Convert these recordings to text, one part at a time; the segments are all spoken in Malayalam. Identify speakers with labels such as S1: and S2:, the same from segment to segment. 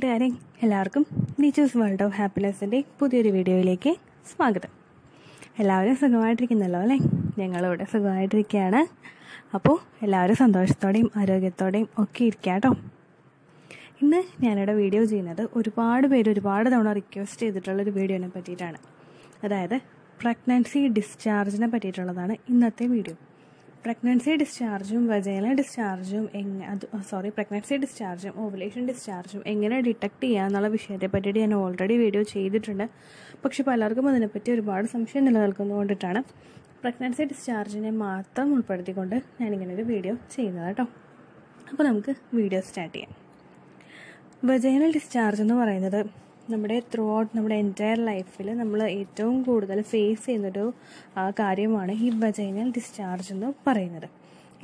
S1: കൂട്ടുകാരെ എല്ലാവർക്കും ടീച്ചേഴ്സ് വേൾഡ് ഓഫ് ഹാപ്പിനെസ്സിന്റെ പുതിയൊരു വീഡിയോയിലേക്ക് സ്വാഗതം. എല്ലാവരും സുഖമായിട്ടിരിക്കുന്നല്ലോ അല്ലേ? ഞങ്ങളിവിടെ സുഖമായിട്ടിരിക്കുകയാണ്. അപ്പോൾ എല്ലാവരും സന്തോഷത്തോടെയും ആരോഗ്യത്തോടെയും ഒക്കെ ഇരിക്കുക കേട്ടോ. ഇന്ന് ഞാനിവിടെ വീഡിയോ ചെയ്യുന്നത് ഒരുപാട് പേര് ഒരുപാട് തവണ റിക്വസ്റ്റ് ചെയ്തിട്ടുള്ളൊരു വീഡിയോനെ പറ്റിയിട്ടാണ്. അതായത് പ്രഗ്നൻസി ഡിസ്ചാർജിനെ പറ്റിയിട്ടുള്ളതാണ് ഇന്നത്തെ വീഡിയോ. പ്രഗ്നൻസി ഡിസ്ചാർജും വജൈന ഡിസ്ചാർജും എങ്ങനെ അത് സോറി പ്രഗ്നൻസി ഡിസ്ചാർജും ഓവുലേഷൻ ഡിസ്ചാർജും എങ്ങനെ ഡിറ്റക്ട് ചെയ്യുക എന്നുള്ള വിഷയത്തെ പറ്റിയിട്ട് ഞാൻ ഓൾറെഡി വീഡിയോ ചെയ്തിട്ടുണ്ട്. പക്ഷെ പലർക്കും അതിനെപ്പറ്റി ഒരുപാട് സംശയം നിലനിൽക്കുന്നതുകൊണ്ടിട്ടാണ് പ്രഗ്നൻസി ഡിസ്ചാർജിനെ മാത്രം ഉൾപ്പെടുത്തിക്കൊണ്ട് ഞാനിങ്ങനെ ഒരു വീഡിയോ ചെയ്യുന്നത് കേട്ടോ. അപ്പോൾ നമുക്ക് വീഡിയോ സ്റ്റാർട്ട് ചെയ്യാം. വജൈനൽ ഡിസ്ചാർജ് എന്ന് പറയുന്നത് നമ്മുടെ ത്രൂ ഔട്ട് നമ്മുടെ എന്റയർ ലൈഫിൽ നമ്മൾ ഏറ്റവും കൂടുതൽ ഫേസ് ചെയ്യുന്നൊരു കാര്യമാണ് ഈ വജൈനൽ ഡിസ്ചാർജ് എന്ന് പറയുന്നത്.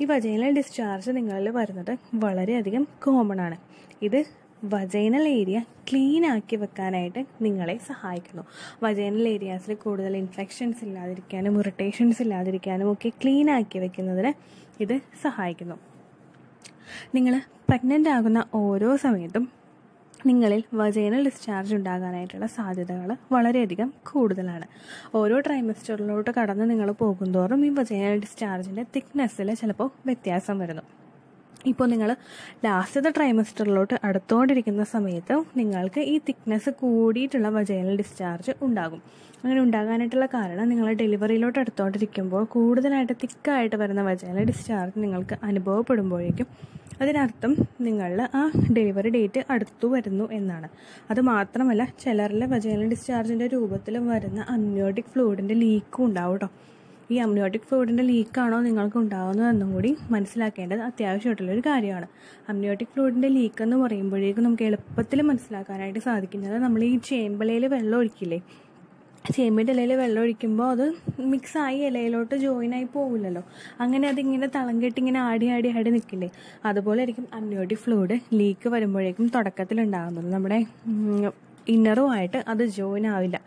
S1: ഈ വജൈനൽ ഡിസ്ചാർജ് നിങ്ങളിൽ വരുന്നത് വളരെയധികം കോമൺ ആണ്. ഇത് വജൈനൽ ഏരിയ ക്ലീൻ ആക്കി വെക്കാനായിട്ട് നിങ്ങളെ സഹായിക്കുന്നു. വജൈനൽ ഏരിയാസിൽ കൂടുതൽ ഇൻഫെക്ഷൻസ് ഇല്ലാതിരിക്കാനും ഇറിറ്റേഷൻസ് ഇല്ലാതിരിക്കാനും ഒക്കെ ക്ലീൻ ആക്കി വെക്കുന്നതിന് ഇത് സഹായിക്കുന്നു. നിങ്ങൾ പ്രഗ്നന്റ് ആകുന്ന ഓരോ സമയത്തും നിങ്ങളിൽ വജൈനൽ ഡിസ്ചാർജ് ഉണ്ടാകാനായിട്ടുള്ള സാധ്യതകൾ വളരെയധികം കൂടുതലാണ്. ഓരോ ട്രൈമസ്റ്ററിലോട്ട് കടന്ന് നിങ്ങൾ പോകുന്തോറും ഈ വജൈനൽ ഡിസ്ചാർജിന്റെ തിക്നെസ്സിൽ ചിലപ്പോൾ വ്യത്യാസം വരുന്നു. ഇപ്പോൾ നിങ്ങൾ ലാസ്റ്റത്തെ ട്രൈമസ്റ്ററിലോട്ട് അടുത്തോണ്ടിരിക്കുന്ന സമയത്ത് നിങ്ങൾക്ക് ഈ തിക്നെസ് കൂടിയിട്ടുള്ള വജൈനൽ ഡിസ്ചാർജ് ഉണ്ടാകും. അങ്ങനെ ഉണ്ടാകാനായിട്ടുള്ള കാരണം നിങ്ങൾ ഡെലിവറിയിലോട്ട് അടുത്തോണ്ടിരിക്കുമ്പോൾ കൂടുതലായിട്ട് തിക്കായിട്ട് വരുന്ന വജൈനൽ ഡിസ്ചാർജ് നിങ്ങൾക്ക് അനുഭവപ്പെടുമ്പോഴേക്കും അതിനർത്ഥം നിങ്ങളിൽ ആ ഡെലിവറി ഡേറ്റ് അടുത്തു വരുന്നു എന്നാണ്. അത് മാത്രമല്ല ചിലരിലെ വജൈനൽ ഡിസ്ചാർജിന്റെ രൂപത്തിൽ വരുന്ന അമ്നിയോട്ടിക് ഫ്ലൂയിഡിന്റെ ലീക്കും ഉണ്ടാവും കേട്ടോ ഈ അമ്നിയോട്ടിക് ഫ്ലൂയിഡിന്റെ ലീക്കാണോ നിങ്ങൾക്ക് ഉണ്ടാകുന്നതെന്നും കൂടി മനസ്സിലാക്കേണ്ടത് അത്യാവശ്യമായിട്ടുള്ളൊരു കാര്യമാണ്. അമ്നിയോട്ടിക് ഫ്ലൂയിഡിന്റെ ലീക്ക് എന്ന് പറയുമ്പോഴേക്കും നമുക്ക് എളുപ്പത്തിൽ മനസ്സിലാക്കാനായിട്ട് സാധിക്കുന്നത് നമ്മൾ ഈ ചേമ്പലയിൽ വെള്ളം ഒഴിക്കില്ലേ? ചേമ്പിന്റെ ഇലയിൽ വെള്ളം ഒഴിക്കുമ്പോൾ അത് മിക്സായി ഇലയിലോട്ട് ജോയിൻ ആയി പോകില്ലല്ലോ അങ്ങനെ അതിങ്ങനെ തളം കെട്ടി ഇങ്ങനെ ആടി ആടി ആടി നിൽക്കില്ലേ അതുപോലെ ആയിരിക്കും അമ്നിയോട്ടിക് ഫ്ലൂയിഡ് ലീക്ക് വരുമ്പോഴേക്കും തുടക്കത്തിൽ ഉണ്ടാകുന്നത്. നമ്മുടെ ഇന്നറുമായിട്ട് അത് ജോയിൻ ആവില്ല.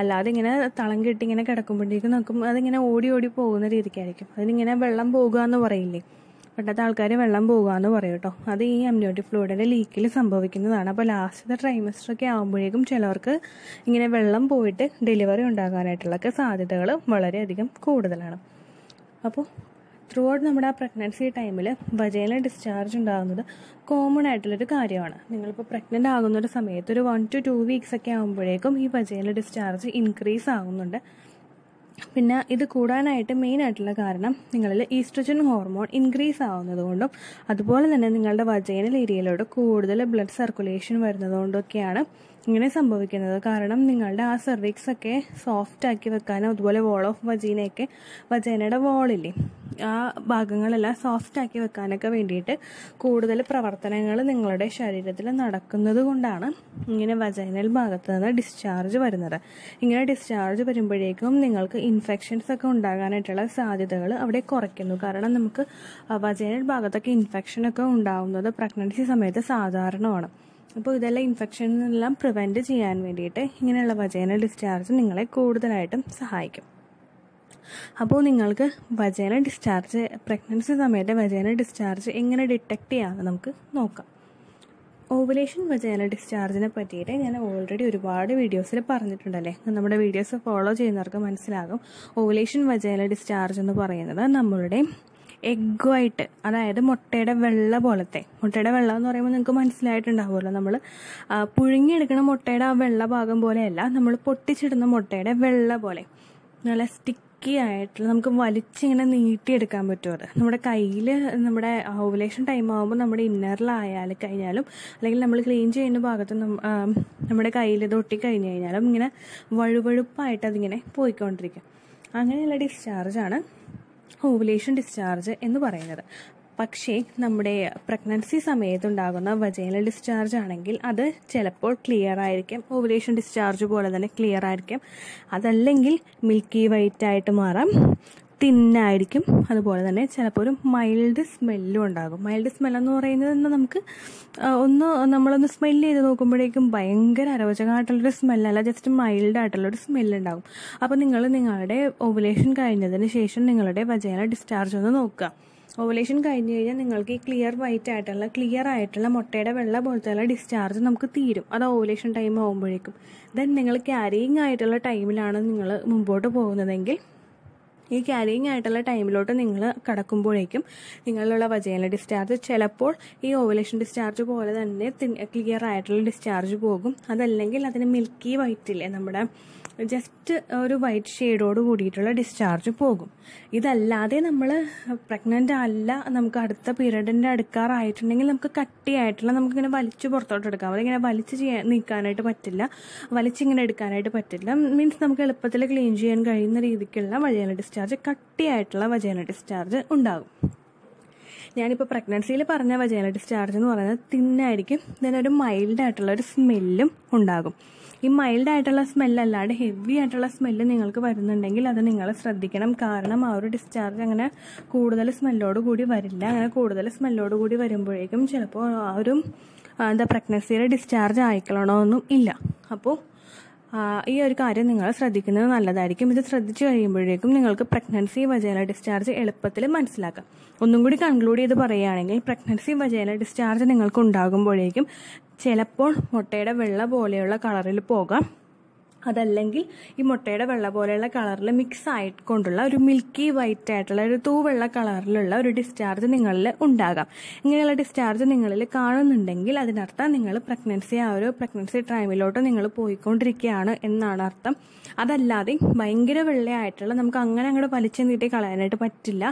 S1: അല്ലാതെ ഇങ്ങനെ തളം കെട്ടി ഇങ്ങനെ കിടക്കുമ്പോഴേക്കും നോക്കുമ്പോൾ അതിങ്ങനെ ഓടി ഓടി പോകുന്ന രീതിക്കായിരിക്കും. അതിനിങ്ങനെ വെള്ളം പോകുക എന്ന് പറയില്ലേ? പണ്ടത്തെ ആൾക്കാർ വെള്ളം പോകുക പറയും കേട്ടോ. അത് ഈ അമ്നോട്ടി ഫ്ലൂയിഡിന്റെ ലീക്കിൽ സംഭവിക്കുന്നതാണ്. അപ്പോൾ ലാസ്റ്റ് ട്രൈമസ്റ്റർ ഒക്കെ ആകുമ്പോഴേക്കും ചിലവർക്ക് ഇങ്ങനെ വെള്ളം പോയിട്ട് ഡെലിവറി ഉണ്ടാകാനായിട്ടുള്ളൊക്കെ സാധ്യതകൾ വളരെയധികം കൂടുതലാണ്. അപ്പോൾ ത്രൂ ഔട്ട് നമ്മുടെ ആ പ്രഗ്നൻസി ടൈമിൽ വജയിലെ ഡിസ്ചാർജ് ഉണ്ടാകുന്നത് കോമൺ ആയിട്ടുള്ളൊരു കാര്യമാണ്. നിങ്ങളിപ്പോൾ പ്രഗ്നന്റ് ആകുന്ന ഒരു സമയത്ത് ഒരു വൺ ടു ടു വീക്സ് ഒക്കെ ആകുമ്പോഴേക്കും ഈ വജയിലെ ഡിസ്ചാർജ് ഇൻക്രീസ് ആകുന്നുണ്ട്. പിന്നെ ഇത് കൂടാനായിട്ട് മെയിൻ ആയിട്ടുള്ള കാരണം നിങ്ങളിൽ ഈസ്ട്രജൻ ഹോർമോൺ ഇൻക്രീസ് ആവുന്നതുകൊണ്ടും അതുപോലെ തന്നെ നിങ്ങളുടെ വജൈനൽ ഏരിയയിലൂടെ കൂടുതൽ ബ്ലഡ് സർക്കുലേഷൻ വരുന്നതുകൊണ്ടൊക്കെയാണ് ഇങ്ങനെ സംഭവിക്കുന്നത്. കാരണം നിങ്ങളുടെ ആ സെർവിക്സ് ഒക്കെ സോഫ്റ്റ് ആക്കി വെക്കാനും അതുപോലെ വോൾ ഓഫ് വജീനയൊക്കെ വജൈനയുടെ വോളില്ലേ ആ ഭാഗങ്ങളെല്ലാം സോഫ്റ്റ് ആക്കി വെക്കാനൊക്കെ വേണ്ടിയിട്ട് കൂടുതൽ പ്രവർത്തനങ്ങൾ നിങ്ങളുടെ ശരീരത്തിൽ നടക്കുന്നത് കൊണ്ടാണ് ഇങ്ങനെ വജൈനൽ ഭാഗത്ത് നിന്ന് ഡിസ്ചാർജ് വരുന്നത്. ഇങ്ങനെ ഡിസ്ചാർജ് വരുമ്പോഴേക്കും നിങ്ങൾക്ക് ഇൻഫെക്ഷൻസ് ഒക്കെ ഉണ്ടാകാനായിട്ടുള്ള സാധ്യതകൾ അവിടെ കുറയ്ക്കുന്നു. കാരണം നമുക്ക് വജൈനൽ ഭാഗത്തൊക്കെ ഇൻഫെക്ഷനൊക്കെ ഉണ്ടാവുന്നത് പ്രഗ്നൻസി സമയത്ത് സാധാരണമാണ്. അപ്പോൾ ഇതെല്ലാം ഇൻഫെക്ഷനെല്ലാം പ്രിവെന്റ് ചെയ്യാൻ വേണ്ടിയിട്ട് ഇങ്ങനെയുള്ള വജൈനൽ ഡിസ്ചാർജ് നിങ്ങളെ കൂടുതലായിട്ടും സഹായിക്കും. അപ്പോൾ നിങ്ങൾക്ക് വജേന ഡിസ്ചാർജ് പ്രഗ്നൻസി സമയത്തെ വജേന ഡിസ്ചാർജ് എങ്ങനെ ഡിറ്റക്റ്റ് ചെയ്യാമെന്ന് നമുക്ക് നോക്കാം. ഓവുലേഷൻ വജേന ഡിസ്ചാർജിനെ പറ്റിയിട്ട് ഞാൻ ഓൾറെഡി ഒരുപാട് വീഡിയോസിൽ പറഞ്ഞിട്ടുണ്ടല്ലേ? നമ്മുടെ വീഡിയോസ് ഫോളോ ചെയ്യുന്നവർക്ക് മനസ്സിലാകും. ഓവുലേഷൻ വജേന ഡിസ്ചാർജ് എന്ന് പറയുന്നത് നമ്മളുടെ എഗ്ഗുമായിട്ട് അതായത് മുട്ടയുടെ വെള്ള പോലത്തെ മുട്ടയുടെ വെള്ളം എന്ന് പറയുമ്പോൾ നിങ്ങൾക്ക് മനസ്സിലായിട്ടുണ്ടാവുമല്ലോ. നമ്മൾ പുഴുങ്ങിയെടുക്കുന്ന മുട്ടയുടെ ആ വെള്ള ഭാഗം പോലെയല്ല നമ്മൾ പൊട്ടിച്ചിടുന്ന മുട്ടയുടെ വെള്ള പോലെ. നല്ല സ്റ്റിക്കി ആയിട്ടുള്ള നമുക്ക് വലിച്ചിങ്ങനെ നീട്ടിയെടുക്കാൻ പറ്റും അത്. നമ്മുടെ കയ്യിൽ നമ്മുടെ ഓവുലേഷൻ ടൈം ആകുമ്പോൾ നമ്മുടെ ഇന്നറിലായാലും കഴിഞ്ഞാലും അല്ലെങ്കിൽ നമ്മൾ ക്ലീൻ ചെയ്യുന്ന ഭാഗത്ത് നമ്മുടെ കയ്യിൽ ഇത് ഒട്ടിക്കഴിഞ്ഞ് കഴിഞ്ഞാലും ഇങ്ങനെ വഴുവഴുപ്പായിട്ട് അതിങ്ങനെ പോയിക്കൊണ്ടിരിക്കും. അങ്ങനെയുള്ള ഡിസ്ചാർജാണ് ഓവുലേഷൻ ഡിസ്ചാർജ് എന്ന് പറയുന്നത്. പക്ഷേ നമ്മുടെ പ്രഗ്നൻസി സമയത്തുണ്ടാകുന്ന വജൈനൽ ഡിസ്ചാർജ് ആണെങ്കിൽ അത് ചിലപ്പോൾ ക്ലിയർ ആയിരിക്കും. ഓവുലേഷൻ ഡിസ്ചാർജ് പോലെ തന്നെ ക്ലിയർ ആയിരിക്കും. അതല്ലെങ്കിൽ മിൽക്കി വൈറ്റ് ആയിട്ട് മാറാം. തിന്നായിരിക്കും. അതുപോലെ തന്നെ ചിലപ്പോൾ ഒരു മൈൽഡ് സ്മെല്ലും ഉണ്ടാകും. മൈൽഡ് സ്മെല്ലെന്ന് പറയുന്നത് തന്നെ നമുക്ക്? ഒന്ന് നമ്മളൊന്ന് സ്മെല്ല് ചെയ്ത് നോക്കുമ്പോഴേക്കും ഭയങ്കര അരോചകമായിട്ടുള്ളൊരു സ്മെല്ലല്ല ജസ്റ്റ് മൈൽഡ് ആയിട്ടുള്ളൊരു സ്മെല്ലുണ്ടാകും അപ്പോൾ നിങ്ങൾ നിങ്ങളുടെ ഓവുലേഷൻ കഴിഞ്ഞതിന് ശേഷം നിങ്ങളുടെ വജേന ഡിസ്ചാർജ് ഒന്ന് നോക്കുക. ഓവുലേഷൻ കഴിഞ്ഞ് കഴിഞ്ഞാൽ നിങ്ങൾക്ക് ഈ ക്ലിയർ വൈറ്റ് ആയിട്ടുള്ള ക്ലിയർ ആയിട്ടുള്ള മുട്ടയുടെ വെള്ള പോലത്തെ ഡിസ്ചാർജ് നമുക്ക് തീരും. അത് ഓവലേഷൻ ടൈം ആകുമ്പോഴേക്കും ദെൻ നിങ്ങൾ ക്യാരിയിങ് ആയിട്ടുള്ള ടൈമിലാണ് നിങ്ങൾ മുമ്പോട്ട് പോകുന്നതെങ്കിൽ ഈ ക്യാരിയിങ് ആയിട്ടുള്ള ടൈമിലോട്ട് നിങ്ങൾ കടക്കുമ്പോഴേക്കും നിങ്ങളിലുള്ള വജൈന ഡിസ്ചാർജ് ചിലപ്പോൾ ഈ ഓവലേഷൻ ഡിസ്ചാർജ് പോലെ തന്നെ ക്ലിയർ ആയിട്ടുള്ള ഡിസ്ചാർജ് പോകും. അതല്ലെങ്കിൽ അതിന് മിൽക്കി വൈറ്റില്ലേ നമ്മുടെ ജസ്റ്റ് ഒരു വൈറ്റ് ഷെയ്ഡോട് കൂടിയിട്ടുള്ള ഡിസ്ചാർജ് പോകും. ഇതല്ലാതെ നമ്മൾ പ്രഗ്നന്റ് അല്ല നമുക്ക് അടുത്ത പീരീഡിന്റെ അടുക്കാറായിട്ടുണ്ടെങ്കിൽ നമുക്ക് കട്ടിയായിട്ടുള്ള നമുക്കിങ്ങനെ വലിച്ചു പുറത്തോട്ട് എടുക്കാം. അതിങ്ങനെ വലിച്ച് ചെയ്യാൻ നീക്കാനായിട്ട് പറ്റില്ല. വലിച്ചിങ്ങനെ എടുക്കാനായിട്ട് പറ്റില്ല. മീൻസ് നമുക്ക് എളുപ്പത്തിൽ ക്ലീൻ ചെയ്യാൻ കഴിയുന്ന രീതിക്കുള്ള വജേന ഡിസ്ചാർജ് കട്ടിയായിട്ടുള്ള വജേന ഡിസ്ചാർജ് ഉണ്ടാകും. ഞാനിപ്പോൾ പ്രഗ്നൻസിയിൽ പറഞ്ഞ വജേന ഡിസ്ചാർജ് എന്ന് പറയുന്നത് തിന്നായിരിക്കും. ഇതിനൊരു മൈൽഡായിട്ടുള്ള ഒരു സ്മെല്ലും ഉണ്ടാകും. ഈ മൈൽഡ് ആയിട്ടുള്ള സ്മെല്ലല്ലാണ്ട് ഹെവി ആയിട്ടുള്ള സ്മെല്ല് നിങ്ങൾക്ക് വരുന്നുണ്ടെങ്കിൽ അത് നിങ്ങൾ ശ്രദ്ധിക്കണം. കാരണം ആ ഒരു ഡിസ്ചാർജ് അങ്ങനെ കൂടുതൽ സ്മെല്ലോട് കൂടി വരില്ല. അങ്ങനെ കൂടുതൽ സ്മെല്ലോട് കൂടി വരുമ്പോഴേക്കും ചിലപ്പോൾ ആ ഒരു എന്താ പ്രഗ്നൻസിയുടെ ഡിസ്ചാർജ് ആയിക്കളണമെന്നും ഇല്ല. അപ്പോൾ ഈ ഒരു കാര്യം നിങ്ങൾ ശ്രദ്ധിക്കുന്നത് നല്ലതായിരിക്കും. ഇത് ശ്രദ്ധിച്ചു കഴിയുമ്പോഴേക്കും നിങ്ങൾക്ക് പ്രഗ്നൻസി വജൈന ഡിസ്ചാർജ് എളുപ്പത്തിൽ മനസ്സിലാക്കാം. ഒന്നും കൂടി കൺക്ലൂഡ് ചെയ്ത് പറയുകയാണെങ്കിൽ പ്രഗ്നൻസി വജൈന ഡിസ്ചാർജ് നിങ്ങൾക്ക് ഉണ്ടാകുമ്പോഴേക്കും ചിലപ്പോൾ മുട്ടയുടെ വെള്ള പോലെയുള്ള കളറിൽ പോകാം. അതല്ലെങ്കിൽ ഈ മുട്ടയുടെ വെള്ള പോലെയുള്ള കളറിൽ മിക്സ് ആയിക്കൊണ്ടുള്ള ഒരു മിൽക്കി വൈറ്റ് ആയിട്ടുള്ള ഒരു തൂവെള്ള കളറിലുള്ള ഒരു ഡിസ്ചാർജ് നിങ്ങളിൽ ഉണ്ടാകാം. ഇങ്ങനെയുള്ള ഡിസ്ചാർജ് നിങ്ങളിൽ കാണുന്നുണ്ടെങ്കിൽ അതിനർത്ഥം നിങ്ങൾ പ്രഗ്നൻസി ആ ഒരു പ്രഗ്നൻസി ടൈമിലോട്ട് നിങ്ങൾ പോയിക്കൊണ്ടിരിക്കുകയാണ് എന്നാണ് അർത്ഥം. അതല്ലാതെ ഭയങ്കര വെള്ളയായിട്ടുള്ള നമുക്ക് അങ്ങനെ അങ്ങോട്ട് വലിച്ചു നീട്ടി കളയാനായിട്ട് പറ്റില്ല.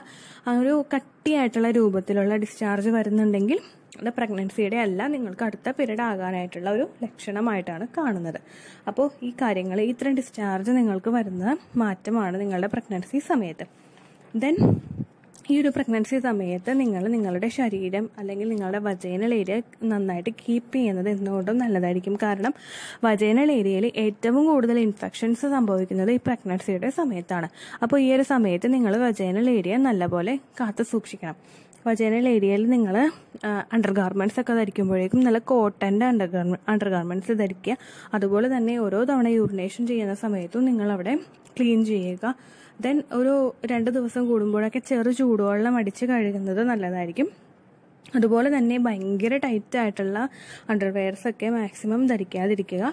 S1: ആ ഒരു കട്ടിയായിട്ടുള്ള രൂപത്തിലുള്ള ഡിസ്ചാർജ് വരുന്നുണ്ടെങ്കിൽ അത് പ്രഗ്നൻസിയുടെ അല്ല നിങ്ങൾക്ക് അടുത്ത പീരീഡ് ആകാനായിട്ടുള്ള ഒരു ലക്ഷണമായിട്ടാണ് കാണുന്നത്. അപ്പോൾ ഈ കാര്യങ്ങൾ ഇത്രയും ഡിസ്ചാർജ് നിങ്ങൾക്ക് വരുന്ന മാറ്റമാണ് നിങ്ങളുടെ പ്രഗ്നൻസി സമയത്ത്. ദെൻ ഈ ഒരു പ്രഗ്നൻസി സമയത്ത് നിങ്ങൾ നിങ്ങളുടെ ശരീരം അല്ലെങ്കിൽ നിങ്ങളുടെ വജൈനൽ ഏരിയ നന്നായിട്ട് കീപ്പ് ചെയ്യുന്നത് എന്തുകൊണ്ടും നല്ലതായിരിക്കും. കാരണം വജൈനൽ ഏരിയയിൽ ഏറ്റവും കൂടുതൽ ഇൻഫെക്ഷൻസ് സംഭവിക്കുന്നത് ഈ പ്രഗ്നൻസിയുടെ സമയത്താണ്. അപ്പോൾ ഈ ഒരു സമയത്ത് നിങ്ങൾ വജൈനൽ ഏരിയ നല്ലപോലെ കാത്തു സൂക്ഷിക്കണം. വജൈനൽ ഏരിയയിൽ നിങ്ങൾ അണ്ടർ ഗാർമെന്റ്സ് ഒക്കെ ധരിക്കുമ്പോഴേക്കും നല്ല കോട്ടന്റെ അണ്ടർ ഗാർമെ അണ്ടർ ഗാർമെന്റ്സ് ധരിക്കുക. അതുപോലെ തന്നെ ഓരോ തവണ യൂറിനേഷൻ ചെയ്യുന്ന സമയത്തും നിങ്ങളവിടെ ക്ലീൻ ചെയ്യുക. ദെൻ ഒരു രണ്ട് ദിവസം കൂടുമ്പോഴൊക്കെ ചെറു ചൂടുവെള്ളം അടിച്ച് കഴുകുന്നത് നല്ലതായിരിക്കും. അതുപോലെ തന്നെ ഭയങ്കര ടൈറ്റായിട്ടുള്ള അണ്ടർവെയർസൊക്കെ മാക്സിമം ധരിക്കാതിരിക്കുക.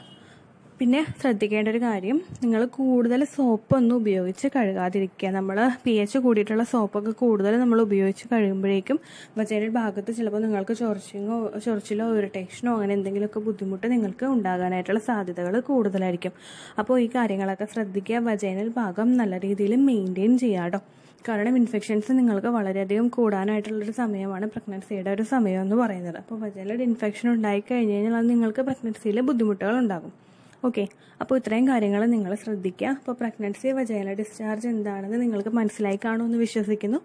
S1: പിന്നെ ശ്രദ്ധിക്കേണ്ട ഒരു കാര്യം നിങ്ങൾ കൂടുതൽ സോപ്പൊന്നും ഉപയോഗിച്ച് കഴുകാതിരിക്കുക. നമ്മൾ പി എച്ച് കൂടിയിട്ടുള്ള സോപ്പൊക്കെ കൂടുതൽ നമ്മൾ ഉപയോഗിച്ച് കഴുകുമ്പോഴേക്കും വജൈനൽ ഭാഗത്ത് ചിലപ്പോൾ നിങ്ങൾക്ക് ചൊറിച്ചിങ്ങോ ചൊറിച്ചിലോ ഇറിറ്റേഷനോ അങ്ങനെ എന്തെങ്കിലുമൊക്കെ ബുദ്ധിമുട്ട് നിങ്ങൾക്ക് ഉണ്ടാകാനായിട്ടുള്ള സാധ്യതകൾ കൂടുതലായിരിക്കും. അപ്പോൾ ഈ കാര്യങ്ങളൊക്കെ ശ്രദ്ധിക്കുക. വജൈനൽ ഭാഗം നല്ല രീതിയിൽ മെയിന്റെയിൻ ചെയ്യാട്ടോ കാരണം ഇൻഫെക്ഷൻസ് നിങ്ങൾക്ക് വളരെയധികം കൂടാനായിട്ടുള്ളൊരു സമയമാണ് പ്രഗ്നൻസിയുടെ ഒരു സമയം എന്ന് പറയുന്നത്. അപ്പോൾ വജൈനൽ ഇൻഫെക്ഷൻ ഉണ്ടായി കഴിഞ്ഞ് കഴിഞ്ഞാൽ അത് നിങ്ങൾക്ക് പ്രഗ്നൻസിയിൽ ബുദ്ധിമുട്ടുകൾ ഉണ്ടാകും. ഓക്കെ അപ്പോൾ ഇത്രയും കാര്യങ്ങൾ നിങ്ങൾ ശ്രദ്ധിക്കുക. അപ്പോൾ പ്രഗ്നൻസി വജൈന ഡിസ്ചാർജ് എന്താണെന്ന് നിങ്ങൾക്ക് മനസ്സിലായി കാണുമെന്ന് വിശ്വസിക്കുന്നു.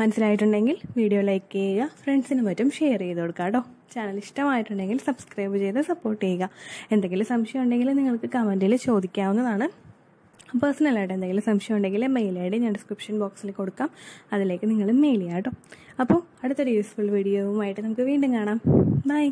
S1: മനസ്സിലായിട്ടുണ്ടെങ്കിൽ വീഡിയോ ലൈക്ക് ചെയ്യുക ഫ്രണ്ട്സിനും മറ്റും ഷെയർ ചെയ്ത് കൊടുക്കുക കേട്ടോ. ചാനൽ ഇഷ്ടമായിട്ടുണ്ടെങ്കിൽ സബ്സ്ക്രൈബ് ചെയ്ത് സപ്പോർട്ട് ചെയ്യുക. എന്തെങ്കിലും സംശയം ഉണ്ടെങ്കിൽ നിങ്ങൾക്ക് കമന്റിൽ ചോദിക്കാവുന്നതാണ്. പേഴ്സണലായിട്ട് എന്തെങ്കിലും സംശയം ഉണ്ടെങ്കിൽ മെയിൽ ഐ ഡി ഞാൻ ഡിസ്ക്രിപ്ഷൻ ബോക്സിൽ കൊടുക്കാം. അതിലേക്ക് നിങ്ങൾ മെയിൽ ചെയ്യാം കേട്ടോ. അപ്പോൾ അടുത്തൊരു യൂസ്ഫുൾ വീഡിയോവുമായിട്ട് നമുക്ക് വീണ്ടും കാണാം. ബൈ